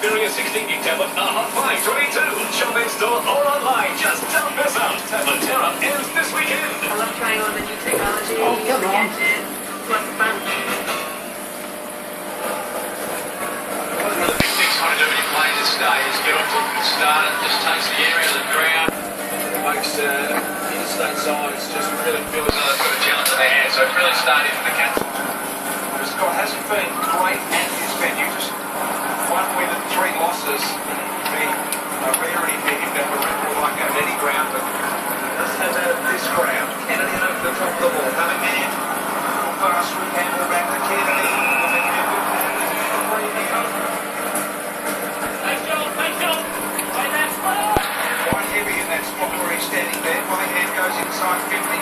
Xperia 16 gig tablet are hot 522. Shop in store or online. Just don't miss out. Tablet Terra ends this weekend. I love trying all the new technology. Oh, come on. gadgets. Fun. One of the big things you want to do when you play this day is get off to a good start. It just takes the air out of the ground. It makes uh, interstate sides just really feel as though they've got a challenge in their hands. So it's really starting for the cats. Scott hasn't been three losses. They uh, rarely they've never won any ground. This, uh, this ground, Kennedy at the top of the ball, coming in. Fast with Campbell back to Kennedy. Quite heavy in that spot where he's standing there. My hand goes inside 50.